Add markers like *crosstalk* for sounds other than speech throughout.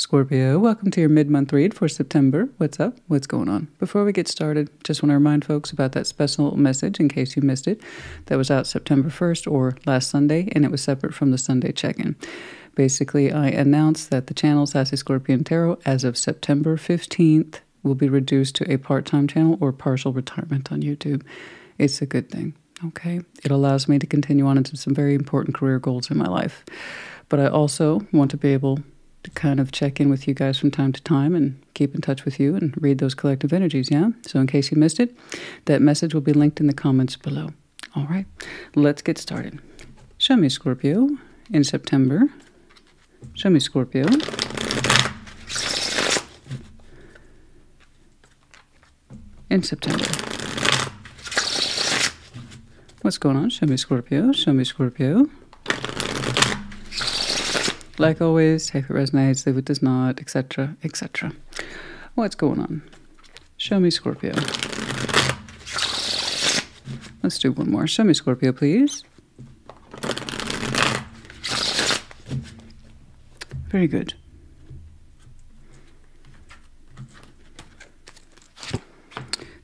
Scorpio, welcome to your mid month read for September. What's up? What's going on? Before we get started, just want to remind folks about that special message in case you missed it that was out September 1st or last Sunday, and it was separate from the Sunday check in. Basically, I announced that the channel Sassy Scorpion Tarot as of September 15th will be reduced to a part time channel or partial retirement on YouTube. It's a good thing, okay? It allows me to continue on into some very important career goals in my life. But I also want to be able to kind of check in with you guys from time to time and keep in touch with you and read those collective energies, yeah? So, in case you missed it, that message will be linked in the comments below. All right, let's get started. Show me Scorpio in September. Show me Scorpio. In September. What's going on? Show me Scorpio. Show me Scorpio. Like always, if it resonates, if it does not, etc., etc. What's going on? Show me Scorpio. Let's do one more. Show me Scorpio, please. Very good.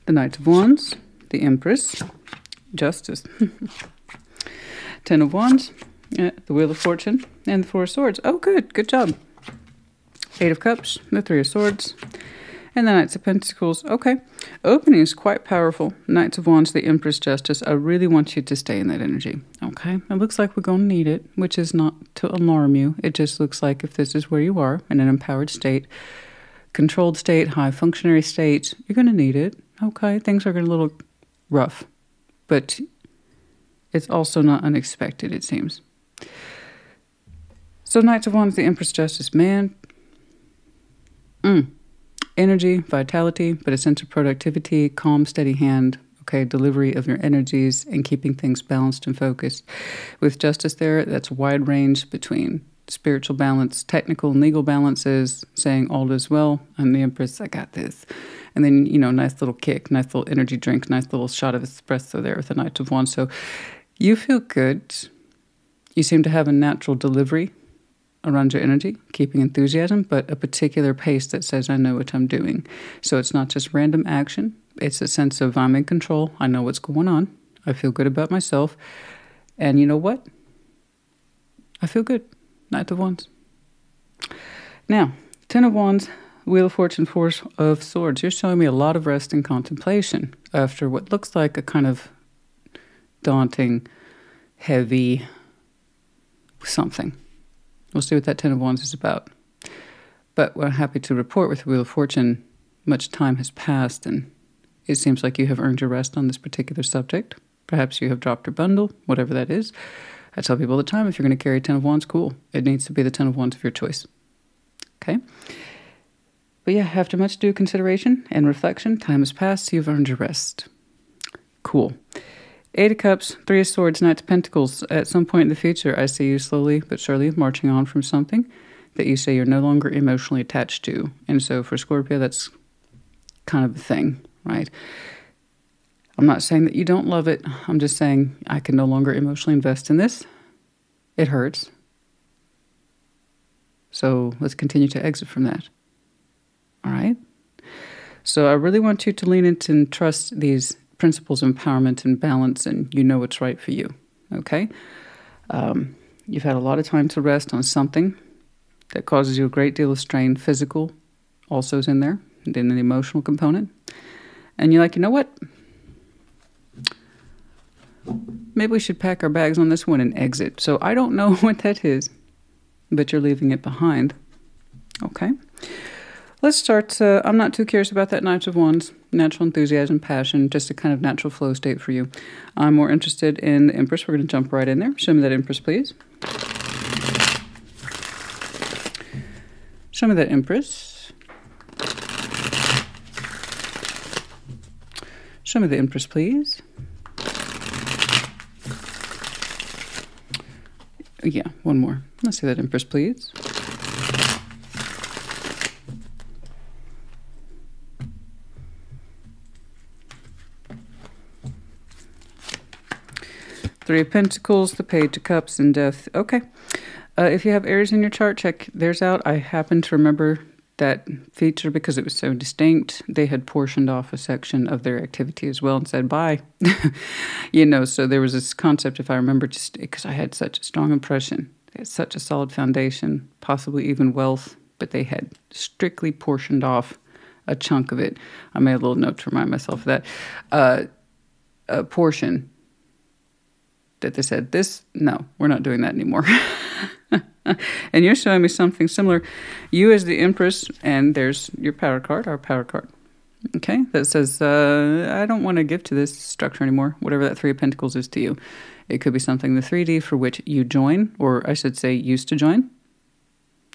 The Knight of Wands, the Empress, Justice, *laughs* Ten of Wands, uh, the Wheel of Fortune, and the Four of Swords. Oh, good. Good job. Eight of Cups, the Three of Swords, and the Knights of Pentacles. Okay. Opening is quite powerful. Knights of Wands, the Empress Justice. I really want you to stay in that energy. Okay. It looks like we're going to need it, which is not to alarm you. It just looks like if this is where you are in an empowered state, controlled state, high functionary state, you're going to need it. Okay. Things are going to look rough, but it's also not unexpected, it seems. So, Knights of Wands, the Empress Justice, man. Mm. Energy, vitality, but a sense of productivity, calm, steady hand, okay, delivery of your energies and keeping things balanced and focused. With Justice there, that's wide range between spiritual balance, technical and legal balances, saying all is well. I'm the Empress, I got this. And then, you know, nice little kick, nice little energy drink, nice little shot of espresso there with the Knight of Wands. So you feel good you seem to have a natural delivery around your energy, keeping enthusiasm, but a particular pace that says, I know what I'm doing. So it's not just random action, it's a sense of I'm in control, I know what's going on, I feel good about myself. And you know what? I feel good. Knight of Wands. Now, Ten of Wands, Wheel of Fortune, Four of Swords. You're showing me a lot of rest and contemplation after what looks like a kind of daunting, heavy, something. We'll see what that Ten of Wands is about. But we're happy to report with Wheel of Fortune, much time has passed, and it seems like you have earned your rest on this particular subject. Perhaps you have dropped your bundle, whatever that is. I tell people all the time if you're going to carry a Ten of Wands, cool. It needs to be the Ten of Wands of your choice. Okay? But yeah, after much due consideration and reflection, time has passed, you've earned your rest. Cool. Eight of Cups, Three of Swords, Knight of Pentacles. At some point in the future, I see you slowly but surely marching on from something that you say you're no longer emotionally attached to. And so for Scorpio, that's kind of a thing, right? I'm not saying that you don't love it. I'm just saying I can no longer emotionally invest in this. It hurts. So let's continue to exit from that. All right? So I really want you to lean into and trust these principles of empowerment and balance, and you know what's right for you. Okay? Um, you've had a lot of time to rest on something that causes you a great deal of strain. Physical also is in there, and then an emotional component. And you're like, you know what? Maybe we should pack our bags on this one and exit. So I don't know *laughs* what that is, but you're leaving it behind. Okay? Let's start. Uh, I'm not too curious about that Knight of Wands, natural enthusiasm, passion, just a kind of natural flow state for you. I'm more interested in the Empress. We're going to jump right in there. Show me that Empress, please. Show me that Empress. Show me the Empress, please. Yeah, one more. Let's see that Empress, please. Three of Pentacles, the Page of Cups, and Death. Okay. Uh, if you have Aries in your chart, check theirs out. I happen to remember that feature because it was so distinct. They had portioned off a section of their activity as well and said bye. *laughs* you know, so there was this concept, if I remember, just because I had such a strong impression, had such a solid foundation, possibly even wealth, but they had strictly portioned off a chunk of it. I made a little note to remind myself of that. Uh, a portion that they said, This, no, we're not doing that anymore. *laughs* and you're showing me something similar. You, as the Empress, and there's your power card, our power card. Okay, that says, uh, I don't want to give to this structure anymore, whatever that Three of Pentacles is to you. It could be something, the 3D, for which you join, or I should say, used to join.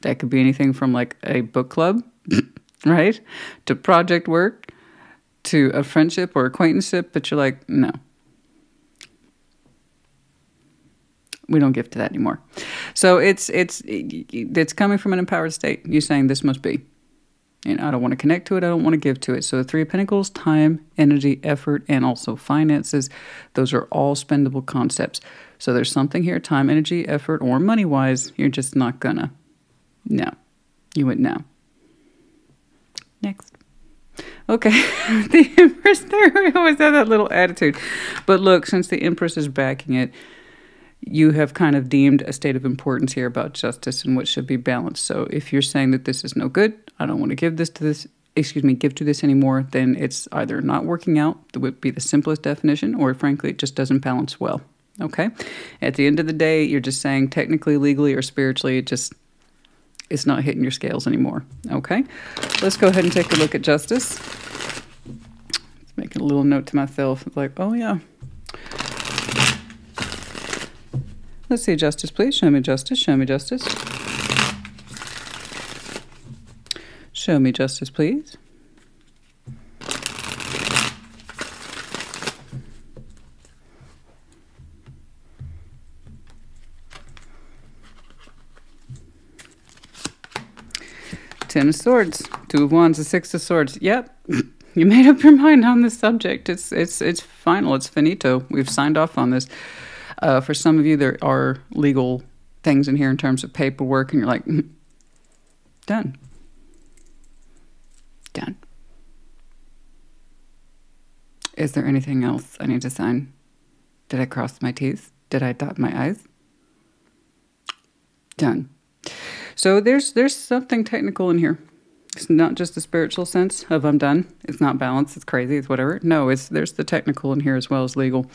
That could be anything from like a book club, *laughs* right, to project work, to a friendship or acquaintanceship, but you're like, no, we don't give to that anymore. So it's it's it's coming from an empowered state. You saying this must be. Know, I don't want to connect to it. I don't want to give to it. So the three of pentacles, time, energy, effort, and also finances. Those are all spendable concepts. So there's something here, time, energy, effort, or money wise. You're just not gonna. No, you wouldn't know. Next. Okay, *laughs* the Empress *laughs* there, we always have that little attitude. But look, since the Empress is backing it, you have kind of deemed a state of importance here about justice and what should be balanced. So if you're saying that this is no good, I don't want to give this to this, excuse me, give to this anymore, then it's either not working out, that would be the simplest definition, or frankly, it just doesn't balance well. Okay? At the end of the day, you're just saying technically, legally, or spiritually, it just it's not hitting your scales anymore. Okay? Let's go ahead and take a look at justice. Make a little note to myself like, oh yeah, Let's see justice, please. Show me justice. Show me justice. Show me justice, please. Ten of Swords, Two of Wands, a Six of Swords. Yep, *clears throat* you made up your mind on this subject. It's it's it's final. It's finito. We've signed off on this. Uh, for some of you, there are legal things in here in terms of paperwork, and you're like, mm, done. Done. Is there anything else I need to sign? Did I cross my T's? Did I dot my I's? Done. So there's there's something technical in here. It's not just the spiritual sense of I'm done. It's not balanced. It's crazy. It's whatever. No, it's there's the technical in here as well as legal.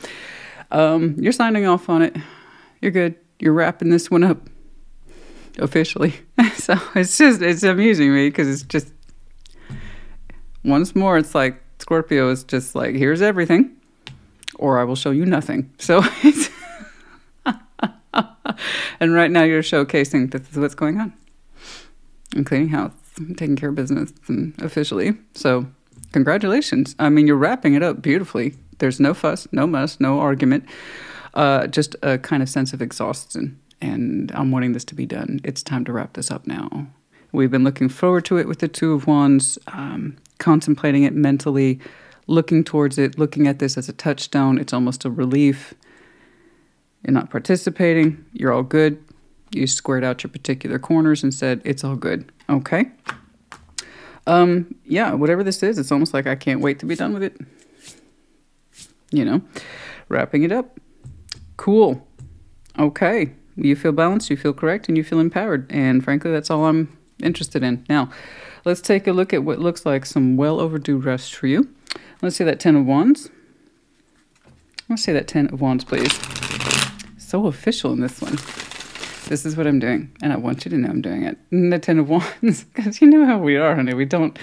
Um, you're signing off on it. You're good. You're wrapping this one up officially. *laughs* so it's just it's amusing me because it's just once more it's like Scorpio is just like here's everything, or I will show you nothing. *laughs* So it's *laughs* and right now you're showcasing this is what's going on. I'm cleaning house, I'm taking care of business, and officially. So congratulations. I mean, you're wrapping it up beautifully. There's no fuss, no muss, no argument. Uh, just a kind of sense of exhaustion. And I'm wanting this to be done. It's time to wrap this up now. We've been looking forward to it with the Two of Wands, um, contemplating it mentally, looking towards it, looking at this as a touchstone. It's almost a relief. You're not participating. You're all good. You squared out your particular corners and said, it's all good. Okay? Um, yeah, whatever this is, it's almost like I can't wait to be done with it you know, wrapping it up. Cool. Okay. You feel balanced, you feel correct, and you feel empowered. And frankly, that's all I'm interested in. Now, let's take a look at what looks like some well overdue rest for you. Let's see that 10 of Wands. Let's see that 10 of Wands, please. So official in this one. This is what I'm doing, and I want you to know I'm doing it. And the 10 of Wands, *laughs* because you know how we are, honey. We don't,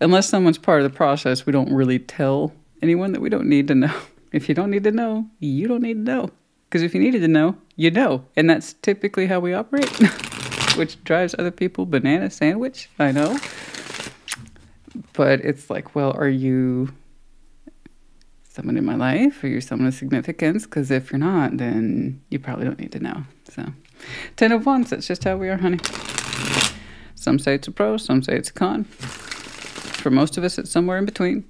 unless someone's part of the process, we don't really tell anyone that we don't need to know. *laughs* If you don't need to know, you don't need to know. Because if you needed to know, you know. And that's typically how we operate, *laughs* which drives other people banana sandwich. I know. But it's like, well, are you someone in my life? Are you someone of significance? Because if you're not, then you probably don't need to know. So, 10 of Wands, that's just how we are, honey. Some say it's a pro, some say it's a con. For most of us, it's somewhere in between.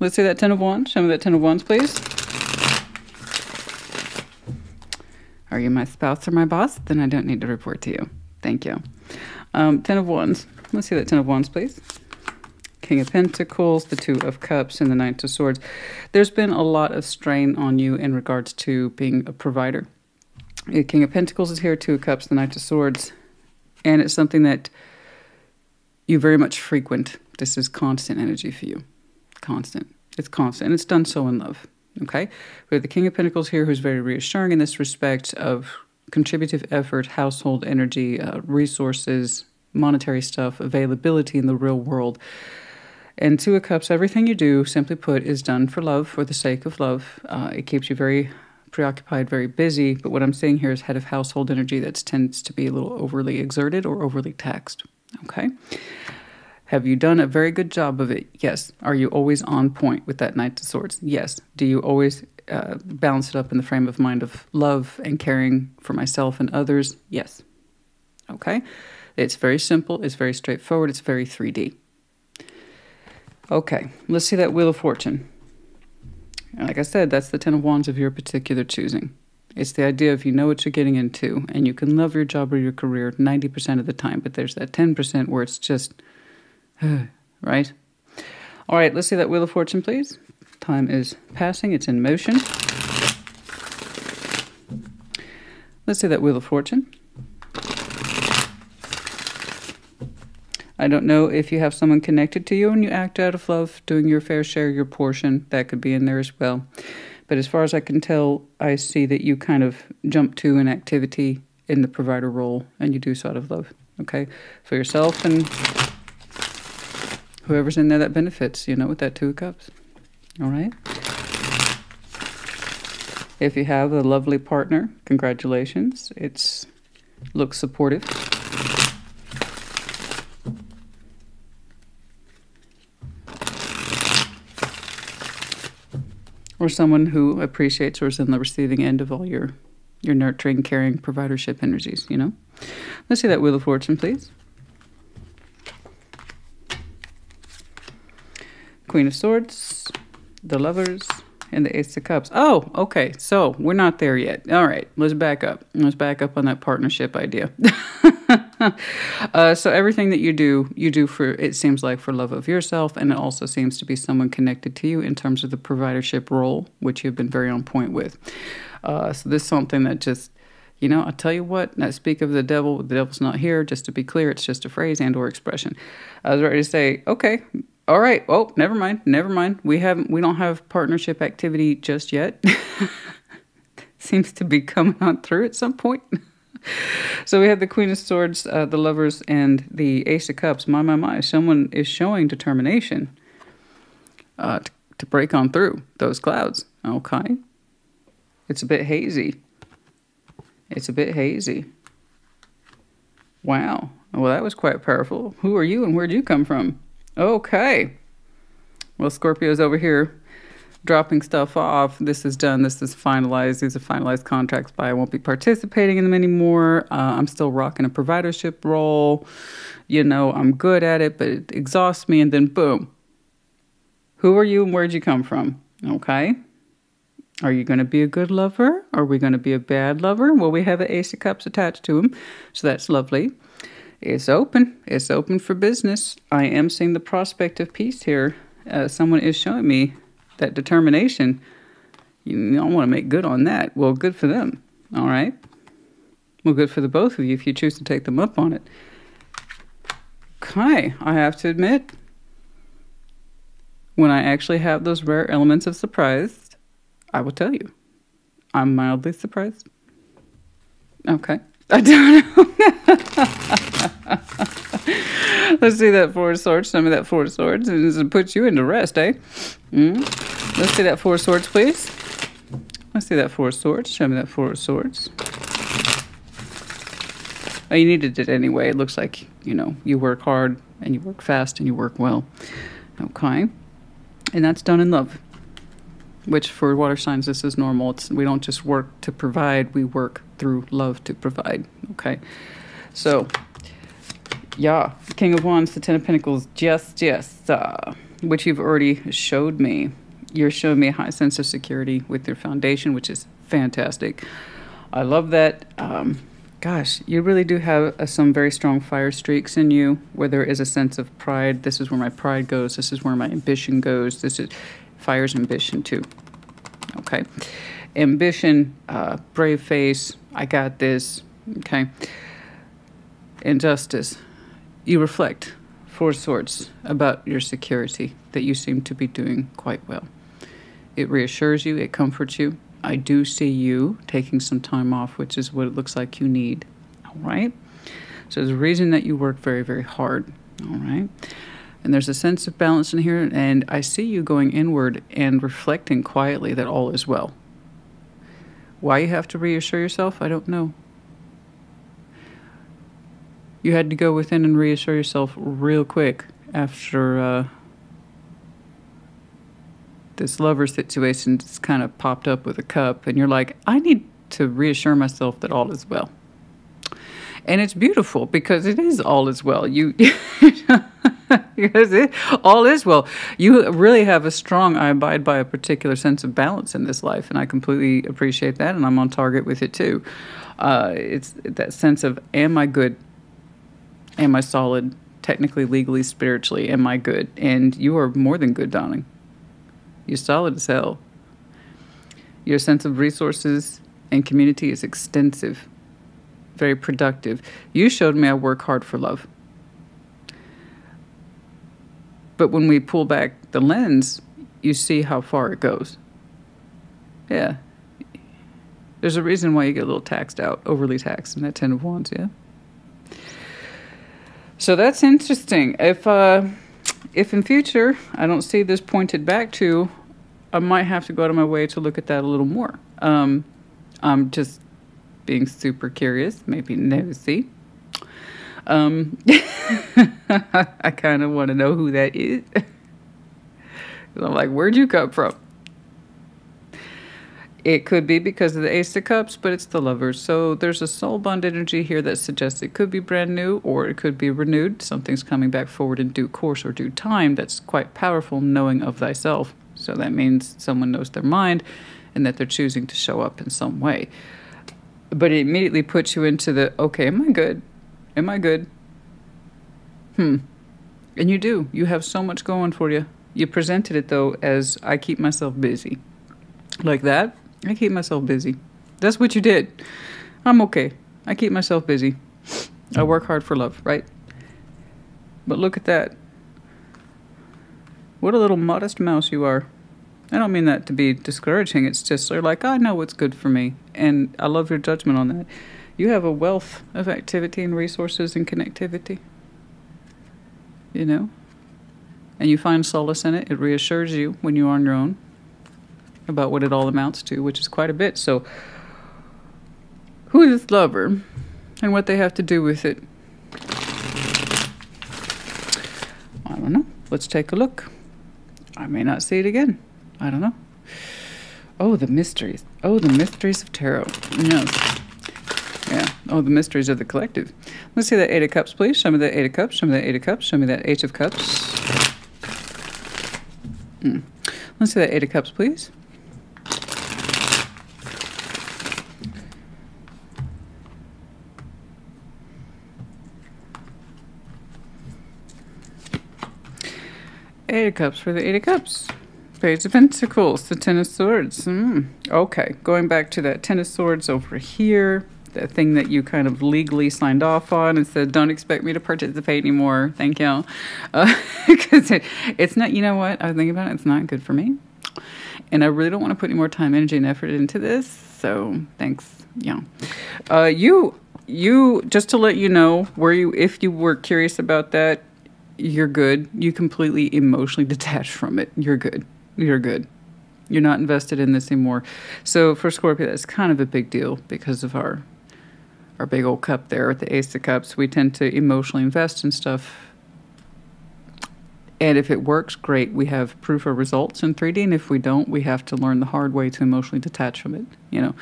Let's see that Ten of Wands. Show me that Ten of Wands, please. Are you my spouse or my boss? Then I don't need to report to you. Thank you. Um, Ten of Wands. Let's see that Ten of Wands, please. King of Pentacles, the Two of Cups, and the Knight of Swords. There's been a lot of strain on you in regards to being a provider. The King of Pentacles is here, Two of Cups, the Knight of Swords, and it's something that you very much frequent. This is constant energy for you. Constant. It's constant, and it's done so in love. Okay? We have the King of Pentacles here, who's very reassuring in this respect of contributive effort, household energy, uh, resources, monetary stuff, availability in the real world. And Two of Cups, everything you do, simply put, is done for love, for the sake of love. Uh, it keeps you very preoccupied, very busy. But what I'm saying here is head of household energy that tends to be a little overly exerted or overly taxed. Okay. Have you done a very good job of it? Yes. Are you always on point with that Knight of Swords? Yes. Do you always uh, balance it up in the frame of mind of love and caring for myself and others? Yes. Okay. It's very simple. It's very straightforward. It's very 3D. Okay, let's see that Wheel of Fortune. Like I said, that's the Ten of Wands of your particular choosing. It's the idea of you know what you're getting into and you can love your job or your career 90% of the time, but there's that 10% where it's just, Hmm, right? All right, let's see that Wheel of Fortune, please. Time is passing, it's in motion. Let's see that Wheel of Fortune. I don't know if you have someone connected to you and you act out of love, doing your fair share, your portion. That could be in there as well. But as far as I can tell, I see that you kind of jump to an activity in the provider role and you do sort of love. Okay? For yourself and whoever's in there that benefits, you know, with that Two of Cups. All right? If you have a lovely partner, congratulations. It's looks supportive. or someone who appreciates or is in the receiving end of all your your nurturing, caring, providership energies, you know? Let's see that Wheel of Fortune, please. Queen of Swords, the Lovers, and the Ace of Cups. Oh, okay. So we're not there yet. All right, let's back up. Let's back up on that partnership idea. *laughs* uh, so everything that you do, you do for it seems like for love of yourself, and it also seems to be someone connected to you in terms of the providership role, which you've been very on point with. Uh, so this is something that just you know, I tell you what, I speak of the devil, the devil's not here. Just to be clear, it's just a phrase and or expression. I was ready to say, okay, all right. Oh, never mind. Never mind. We haven't. We don't have partnership activity just yet. *laughs* Seems to be coming on through at some point. *laughs* so we have the Queen of Swords, uh, the Lovers, and the Ace of Cups. My, my, my. Someone is showing determination uh, to, to break on through those clouds. Okay. It's a bit hazy. It's a bit hazy. Wow. Well, that was quite powerful. Who are you and where'd you come from? Okay. Well, Scorpio's over here dropping stuff off. This is done. This is finalized. These are finalized contracts, by I won't be participating in them anymore. Uh, I'm still rocking a providership role. You know, I'm good at it, but it exhausts me. And then, boom. Who are you and where'd you come from? Okay. Are you going to be a good lover? Are we going to be a bad lover? Well, we have an Ace of Cups attached to him, so that's lovely. It's open. It's open for business. I am seeing the prospect of peace here. Uh, someone is showing me that determination. You don't want to make good on that. Well, good for them. All right. Well, good for the both of you if you choose to take them up on it. Okay, I have to admit, when I actually have those rare elements of surprise, I will tell you. I'm mildly surprised. Okay. *laughs* I don't know. *laughs* Let's see that four of swords. Show me that four of swords. And put you into rest, eh? Mm. Let's see that four of swords, please. Let's see that four of swords. Show me that four of swords. Oh, you needed it anyway. It looks like, you know, you work hard and you work fast and you work well. Okay. And that's done in love. Which for water signs, this is normal. It's, we don't just work to provide, we work through love to provide. Okay. So, yeah, King of Wands, the Ten of Pentacles, just, yes, uh, which you've already showed me. You're showing me a high sense of security with your foundation, which is fantastic. I love that. Um, gosh, you really do have uh, some very strong fire streaks in you where there is a sense of pride. This is where my pride goes. This is where my ambition goes. This is fire's ambition too. Okay. Ambition, uh, brave face, I got this. Okay. Injustice, you reflect four sorts about your security that you seem to be doing quite well. It reassures you, it comforts you, I do see you taking some time off, which is what it looks like you need. All right. So there's a reason that you work very, very hard. All right. And there's a sense of balance in here, and I see you going inward and reflecting quietly that all is well. Why you have to reassure yourself, I don't know. You had to go within and reassure yourself real quick after uh, this lover situation just kind of popped up with a cup, and you're like, I need to reassure myself that all is well. And it's beautiful because it is all is well. You *laughs* because it, all is well. You really have a strong I abide by a particular sense of balance in this life, and I completely appreciate that, and I'm on target with it too. Uh, it's that sense of am I good? Am I solid? Technically, legally, spiritually, am I good? And you are more than good, darling. You're solid as hell. Your sense of resources and community is extensive, very productive. You showed me I work hard for love. But when we pull back the lens, you see how far it goes. Yeah. There's a reason why you get a little taxed out, overly taxed in that Ten of Wands, yeah? So that's interesting. If, uh, if in future I don't see this pointed back to, I might have to go out of my way to look at that a little more. Um, I'm just being super curious, maybe nosy. Um, *laughs* I kind of want to know who that is. *laughs* I'm like, where'd you come from? It could be because of the Ace of Cups, but it's the lovers. So there's a soul bond energy here that suggests it could be brand new or it could be renewed. Something's coming back forward in due course or due time that's quite powerful, knowing of thyself. So that means someone knows their mind and that they're choosing to show up in some way. But it immediately puts you into the okay, am I good? Am I good? Hmm. And you do. You have so much going for you. You presented it though as I keep myself busy. Like that, I keep myself busy. That's what you did. I'm okay. I keep myself busy. I work hard for love, right? But look at that. What a little modest mouse you are. I don't mean that to be discouraging. It's just they're like, I know what's good for me. And I love your judgment on that. You have a wealth of activity and resources and connectivity. You know? And you find solace in it. It reassures you when you are on your own about what it all amounts to, which is quite a bit. So, who is this lover and what they have to do with it? I don't know. Let's take a look. I may not see it again. I don't know. Oh, the mysteries. Oh, the mysteries of tarot. Yes. Yeah. Oh, the mysteries of the collective. Let's see that Eight of Cups, please. Show me that Eight of Cups. Show me that Eight of Cups. Show me that Eight of Cups. Hmm. Let's see that Eight of Cups, please. Eight of Cups for the Eight of Cups. Page of Pentacles, the Ten of Swords. Mm. Okay, going back to that Ten of Swords over here, the thing that you kind of legally signed off on and said, don't expect me to participate anymore. Thank you. Because uh, *laughs* it, it's not, you know what? I was thinking about it, it's not good for me. And I really don't want to put any more time, energy, and effort into this. So thanks. Yeah. Uh, you, you, just to let you know, where you, if you were curious about that, you're good. You completely emotionally detached from it. You're good. You're good. You're not invested in this anymore. So for Scorpio, that's kind of a big deal because of our our big old cup there with the Ace of Cups. We tend to emotionally invest in stuff. And if it works, great. We have proof of results in 3D. And if we don't, we have to learn the hard way to emotionally detach from it, you know.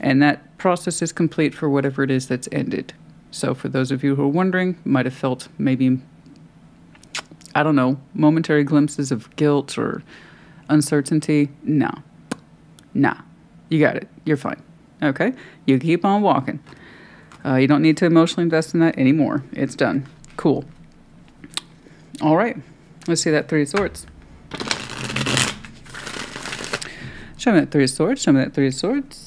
And that process is complete for whatever it is that's ended. So for those of you who are wondering, might have felt maybe I don't know, momentary glimpses of guilt or uncertainty. No. Nah. You got it. You're fine. Okay? You keep on walking. Uh, you don't need to emotionally invest in that anymore. It's done. Cool. All right. Let's see that Three of Swords. Show me that Three of Swords. Show me that Three of Swords.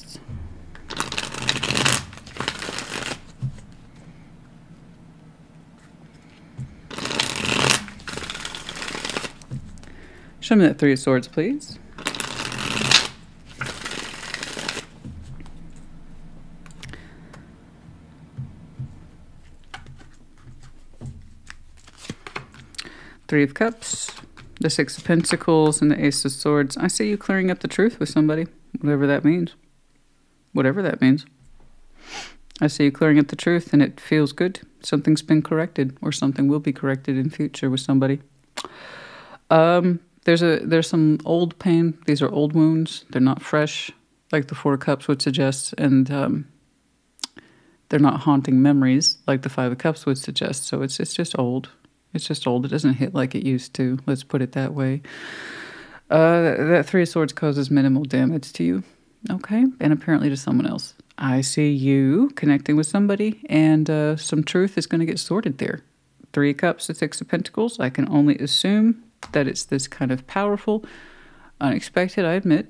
Show me that Three of Swords, please. Three of Cups, the Six of Pentacles, and the Ace of Swords. I see you clearing up the truth with somebody, whatever that means. Whatever that means. I see you clearing up the truth, and it feels good. Something's been corrected, or something will be corrected in future with somebody. Um, there's a there's some old pain. These are old wounds. They're not fresh, like the Four of Cups would suggest, and um, they're not haunting memories like the Five of Cups would suggest. So it's it's just old. It's just old. It doesn't hit like it used to. Let's put it that way. Uh, that Three of Swords causes minimal damage to you. Okay. And apparently to someone else. I see you connecting with somebody, and uh, some truth is going to get sorted there. Three of Cups, the Six of Pentacles. I can only assume that it's this kind of powerful, unexpected, I admit,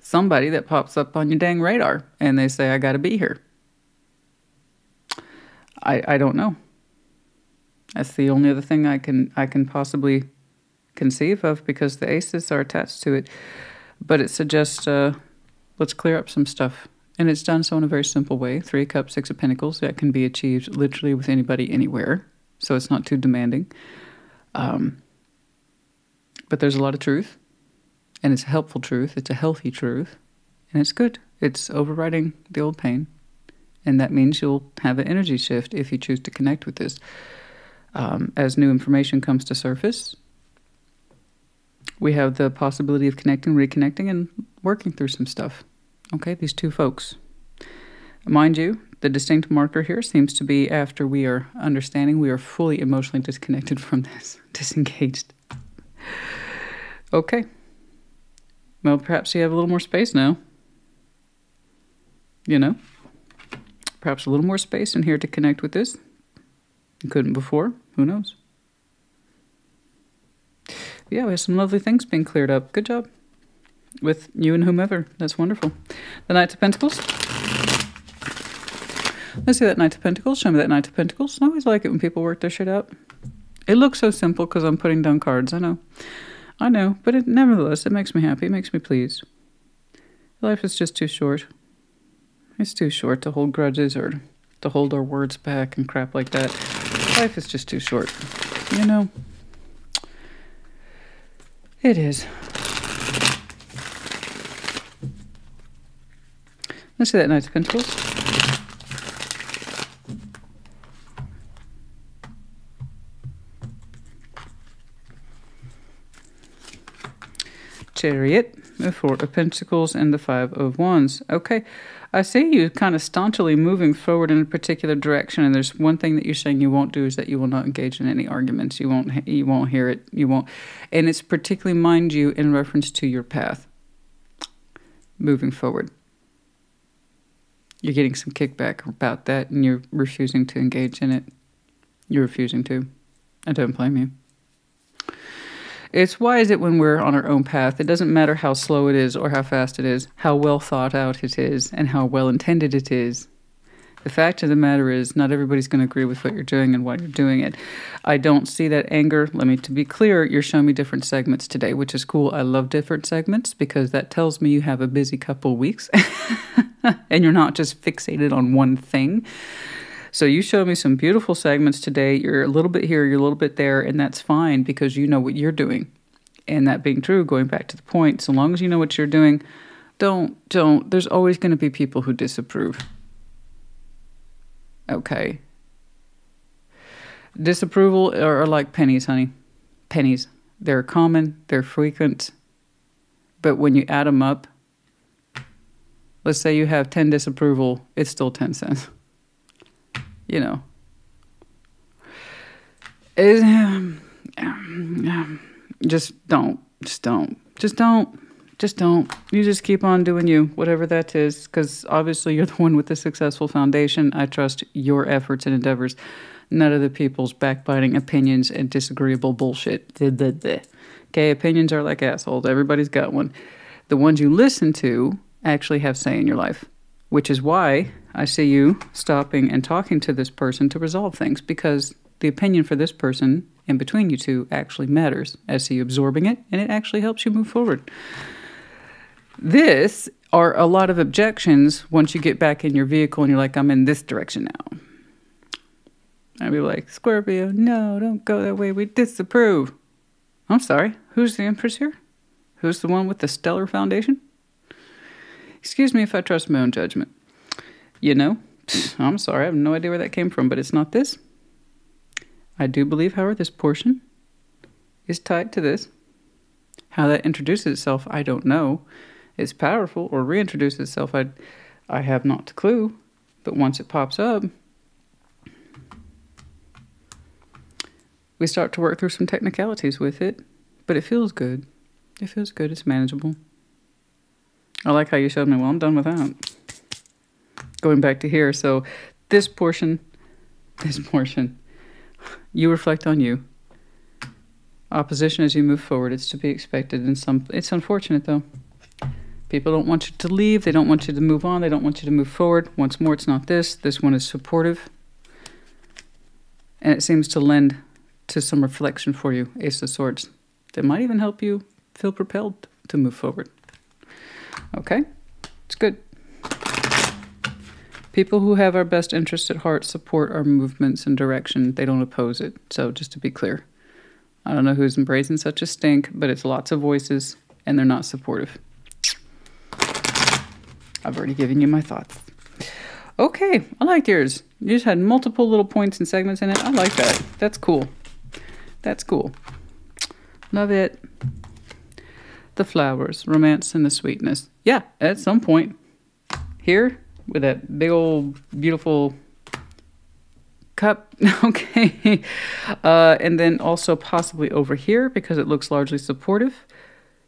somebody that pops up on your dang radar and they say, I got to be here. I, I don't know. That's the only other thing I can I can possibly conceive of because the aces are attached to it. But it suggests uh, let's clear up some stuff. And it's done so in a very simple way. Three cups, six of pentacles. That can be achieved literally with anybody anywhere. So it's not too demanding. Um, but there's a lot of truth. And it's a helpful truth. It's a healthy truth. And it's good. It's overriding the old pain. And that means you'll have an energy shift if you choose to connect with this um, as new information comes to surface. We have the possibility of connecting, reconnecting, and working through some stuff. Okay, these two folks. Mind you, the distinct marker here seems to be after we are understanding we are fully emotionally disconnected from this, *laughs* disengaged. Okay. Well, perhaps you have a little more space now. You know? Perhaps a little more space in here to connect with this. You couldn't before. Who knows? Yeah, we have some lovely things being cleared up. Good job with you and whomever. That's wonderful. The Knight of Pentacles. Let's see that Knight of Pentacles. Show me that Knight of Pentacles. I always like it when people work their shit out. It looks so simple because I'm putting down cards. I know. I know. But it, nevertheless, it makes me happy. It makes me pleased. Life is just too short. It's too short to hold grudges or to hold our words back and crap like that. Life is just too short. You know? It is. Let's see that Knight of Pentacles. Chariot, the Four of Pentacles, and the Five of Wands. Okay, I see you kind of staunchly moving forward in a particular direction, and there's one thing that you're saying you won't do is that you will not engage in any arguments. You won't. You won't hear it. You won't. And it's particularly, mind you, in reference to your path. Moving forward, you're getting some kickback about that, and you're refusing to engage in it. You're refusing to. I don't blame you. It's why is it when we're on our own path, it doesn't matter how slow it is or how fast it is, how well thought out it is, and how well intended it is. The fact of the matter is, not everybody's going to agree with what you're doing and why you're doing it. I don't see that anger. Let me to be clear, you're showing me different segments today, which is cool. I love different segments because that tells me you have a busy couple weeks *laughs* and you're not just fixated on one thing. So you showed me some beautiful segments today. You're a little bit here, you're a little bit there, and that's fine because you know what you're doing. And that being true, going back to the point, so long as you know what you're doing, don't, don't, there's always going to be people who disapprove. Okay. Disapproval are, like pennies, honey. Pennies. They're common, they're frequent, but when you add them up, let's say you have 10 disapproval, it's still 10 cents *laughs* you know. um, um, just don't. Just don't. Just don't. Just don't. You just keep on doing you, whatever that is, because obviously you're *laughs* the one with the successful foundation. I trust your efforts and endeavors, none of the people's backbiting opinions and disagreeable bullshit. Okay, opinions are like assholes. Everybody's got one. The ones you listen to actually have say in your life, which is why I see you stopping and talking to this person to resolve things because the opinion for this person in between you two actually matters. I see you absorbing it and it actually helps you move forward. This are a lot of objections once you get back in your vehicle and you're like, I'm in this direction now. I'd be like, Scorpio, no, don't go that way. We disapprove. I'm sorry. Who's the Empress here? Who's the one with the stellar foundation? Excuse me if I trust my own judgment. You know, I'm sorry, I have no idea where that came from, but it's not this. I do believe, however, this portion is tied to this. How that introduces itself, I don't know. It's powerful or reintroduces itself, I, I have not a clue. But once it pops up, we start to work through some technicalities with it, but it feels good. It feels good. It's manageable. I like how you showed me. Well, I'm done with that. Going back to here. So this portion, this portion, you reflect on you. Opposition as you move forward. It's to be expected. And some, it's unfortunate though. People don't want you to leave. They don't want you to move on. They don't want you to move forward. Once more, it's not this. This one is supportive. And it seems to lend to some reflection for you, Ace of Swords. That might even help you feel propelled to move forward. Okay? It's good. People who have our best interest at heart support our movements and direction. They don't oppose it. So, just to be clear, I don't know who's embracing such a stink, but it's lots of voices and they're not supportive. I've already given you my thoughts. Okay, I like yours. You just had multiple little points and segments in it. I like that. That's cool. That's cool. Love it. The flowers, romance, and the sweetness. Yeah, at some point. Here, with that big old beautiful cup. *laughs* okay. Uh, and then also possibly over here because it looks largely supportive.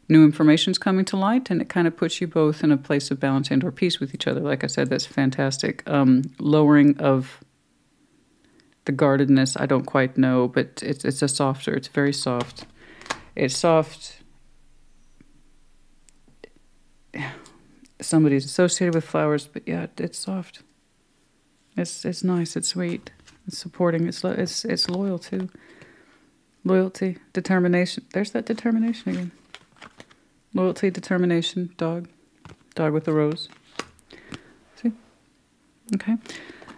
New information is coming to light, and it kind of puts you both in a place of balance and or peace with each other. Like I said, that's fantastic. Um, lowering of the guardedness, I don't quite know, but it's it's a softer. It's very soft. It's soft. Somebody's associated with flowers, but yeah, it's soft. It's it's nice. It's sweet. It's supporting. It's it's it's loyal too. Loyalty, determination. There's that determination again. Loyalty, determination, dog. Dog with a rose. See? Okay.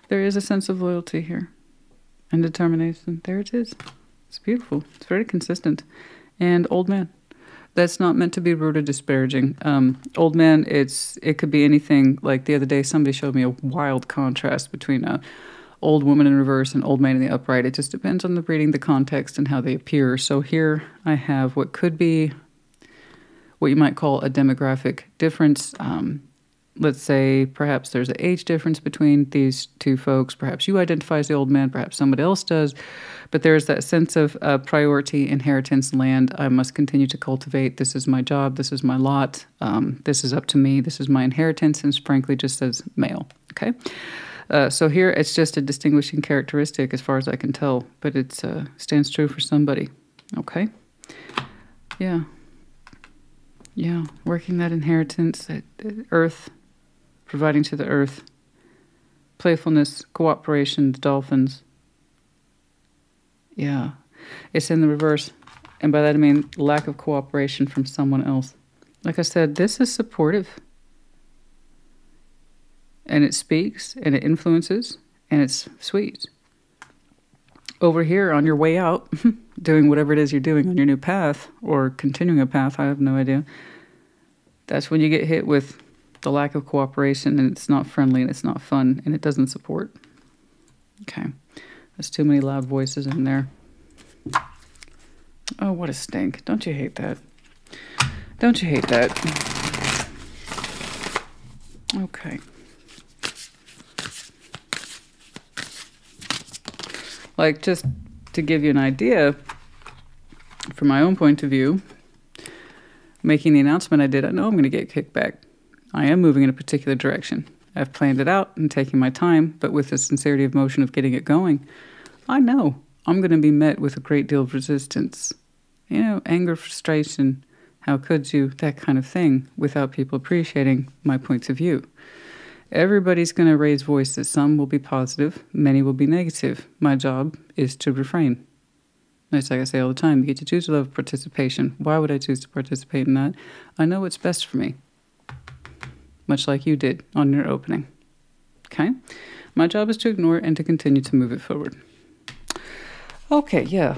There is a sense of loyalty here and determination. There it is. It's beautiful. It's very consistent. And old man. That's not meant to be rude or disparaging. Um, old man, it's it could be anything. Like the other day, somebody showed me a wild contrast between a old woman in reverse and old man in the upright. It just depends on the reading, the context, and how they appear. So here I have what could be what you might call a demographic difference. Um, let's say perhaps there's an age difference between these two folks. Perhaps you identify as the old man, perhaps somebody else does. But there's that sense of uh, priority, inheritance, land. I must continue to cultivate. This is my job. This is my lot. Um, this is up to me. This is my inheritance. And frankly, just says male. Okay. Uh, so here it's just a distinguishing characteristic as far as I can tell, but it uh, stands true for somebody. Okay. Yeah. Yeah. Working that inheritance, that earth providing to the earth, playfulness, cooperation, the dolphins. Yeah, it's in the reverse. And by that I mean lack of cooperation from someone else. Like I said, this is supportive. And it speaks and it influences and it's sweet. Over here on your way out, *laughs* doing whatever it is you're doing on your new path or continuing a path, I have no idea. That's when you get hit with the lack of cooperation and it's not friendly and it's not fun and it doesn't support. Okay. There's too many loud voices in there. Oh, what a stink. Don't you hate that? Don't you hate that? Okay. Like, just to give you an idea, from my own point of view, making the announcement I did, I know I'm going to get kicked back. I am moving in a particular direction. I've planned it out and taking my time, but with the sincerity of motion of getting it going, I know I'm going to be met with a great deal of resistance. You know, anger, frustration, how could you, that kind of thing, without people appreciating my points of view. Everybody's going to raise voices. Some will be positive, many will be negative. My job is to refrain. It's like I say all the time you get to choose to love participation. Why would I choose to participate in that? I know what's best for me, much like you did on your opening. Okay? My job is to ignore it and to continue to move it forward. Okay, yeah.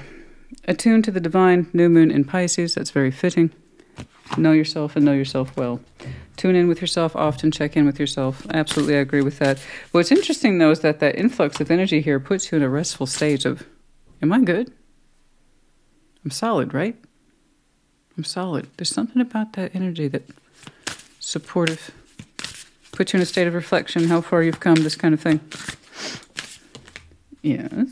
Attuned to the divine, new moon in Pisces, that's very fitting. Know yourself and know yourself well. Tune in with yourself often, check in with yourself. Absolutely, I agree with that. What's interesting, though, is that that influx of energy here puts you in a restful stage of, Am I good? I'm solid, right? I'm solid. There's something about that energy that supportive, puts you in a state of reflection, how far you've come, this kind of thing. Yes.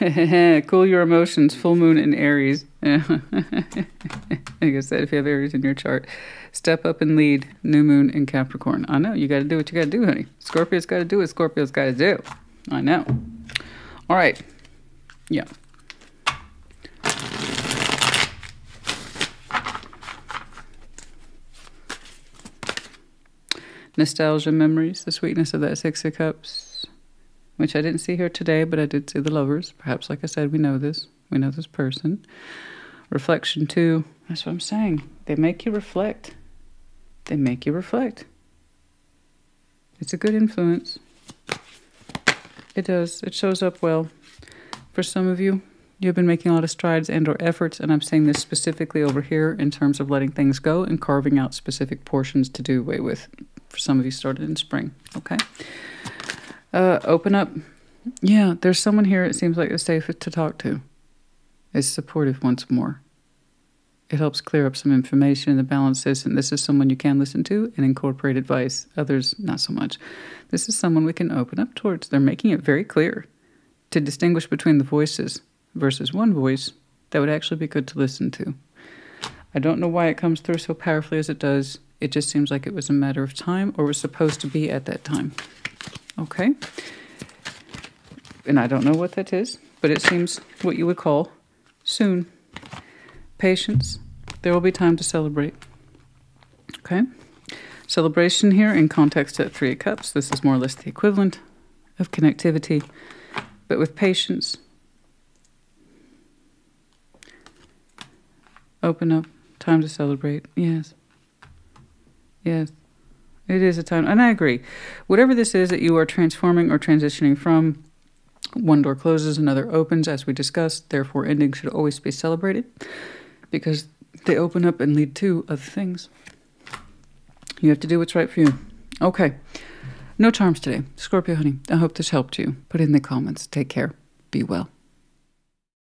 *laughs* cool your emotions. Full moon in Aries. like *laughs* I said, if you have Aries in your chart, step up and lead. New moon in Capricorn. I know you got to do what you got to do, honey. Scorpio's got to do what Scorpio's got to do. I know. All right. Yeah. Nostalgia memories, the sweetness of that Six of Cups, which I didn't see here today, but I did see the lovers. Perhaps, like I said, we know this. We know this person. Reflection, too. That's what I'm saying. They make you reflect. They make you reflect. It's a good influence. It does. It shows up well. For some of you, you've been making a lot of strides and or efforts, and I'm saying this specifically over here in terms of letting things go and carving out specific portions to do away with for some of you started in spring. Okay. Uh, open up. Yeah, there's someone here it seems like it's safe to talk to. Is supportive once more. It helps clear up some information in the balances, and this is someone you can listen to and incorporate advice. Others, not so much. This is someone we can open up towards. They're making it very clear to distinguish between the voices versus one voice that would actually be good to listen to. I don't know why it comes through so powerfully as it does. It just seems like it was a matter of time or was supposed to be at that time. Okay? And I don't know what that is, but it seems what you would call soon. Patience. There will be time to celebrate. Okay? Celebration here in context at Three of Cups. This is more or less the equivalent of connectivity, but with patience. Open up. Time to celebrate. Yes. Yes, it is a time, and I agree. Whatever this is that you are transforming or transitioning from, one door closes, another opens, as we discussed. Therefore, endings should always be celebrated because they open up and lead to other things. You have to do what's right for you. Okay. No charms today. Scorpio honey, I hope this helped you. Put it in the comments. Take care. Be well.